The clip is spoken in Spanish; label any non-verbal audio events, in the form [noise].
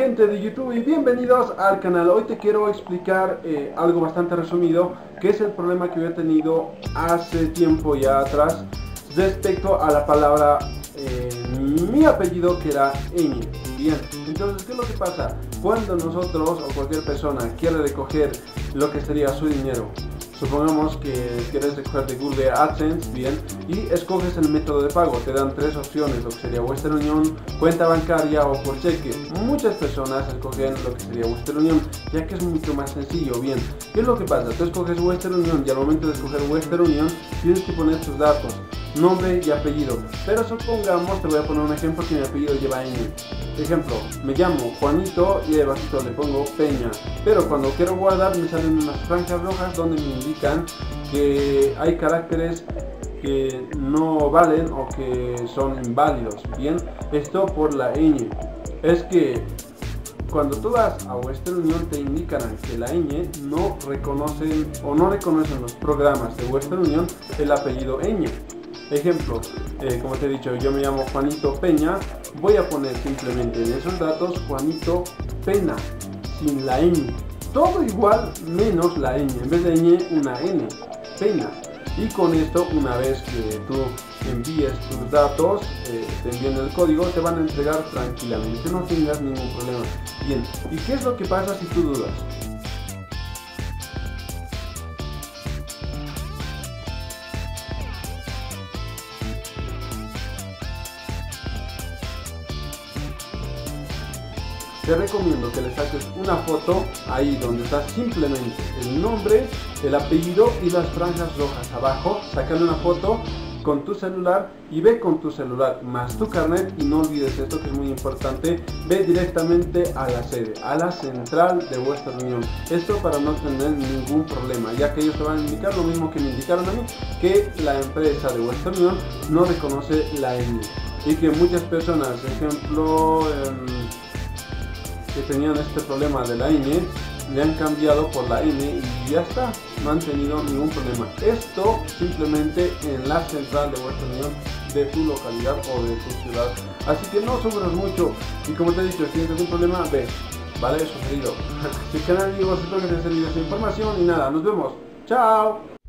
gente de YouTube y bienvenidos al canal. Hoy te quiero explicar eh, algo bastante resumido, que es el problema que yo he tenido hace tiempo ya atrás respecto a la palabra eh, mi apellido que era Ñ. Bien, entonces, ¿qué es lo que pasa? Cuando nosotros o cualquier persona quiere recoger lo que sería su dinero Supongamos que quieres recoger de Google AdSense, bien, y escoges el método de pago. Te dan tres opciones, lo que sería Western Union, cuenta bancaria o por cheque. Muchas personas escogen lo que sería Western Union, ya que es mucho más sencillo. Bien, ¿qué es lo que pasa? Tú escoges Western Union y al momento de escoger Western Union tienes que poner tus datos, nombre y apellido. Pero supongamos, te voy a poner un ejemplo que mi apellido lleva N. Ejemplo, me llamo Juanito y debajo le pongo Peña. Pero cuando quiero guardar me salen unas franjas rojas donde me indican que hay caracteres que no valen o que son inválidos. Bien, esto por la ñ. Es que cuando tú vas a Western Union te indican que la ñ no reconocen o no reconocen los programas de Western Union el apellido ñ. Ejemplo, eh, como te he dicho, yo me llamo Juanito Peña, voy a poner simplemente en esos datos Juanito Pena, sin la ñ. Todo igual menos la ñ, en vez de ñ una n, pena. Y con esto, una vez que tú envíes tus datos, eh, te envíen el código, te van a entregar tranquilamente, no tengas ningún problema. Bien, ¿y qué es lo que pasa si tú dudas? Te recomiendo que le saques una foto ahí donde está simplemente el nombre, el apellido y las franjas rojas abajo. Sácale una foto con tu celular y ve con tu celular más tu carnet. Y no olvides esto que es muy importante ve directamente a la sede a la central de vuestra reunión esto para no tener ningún problema ya que ellos te van a indicar lo mismo que me indicaron a mí que la empresa de vuestra reunión no reconoce la ENI y que muchas personas ejemplo tenían este problema de la N le han cambiado por la N y ya está, no han tenido ningún problema. Esto simplemente en la central de vuestra unión de tu localidad o de tu ciudad. Así que no sufras mucho y como te he dicho, si tienes algún problema, ve, vale, sugerido. [laughs] Así que nada amigos, espero que te haya servido esta información y nada, nos vemos. Chao.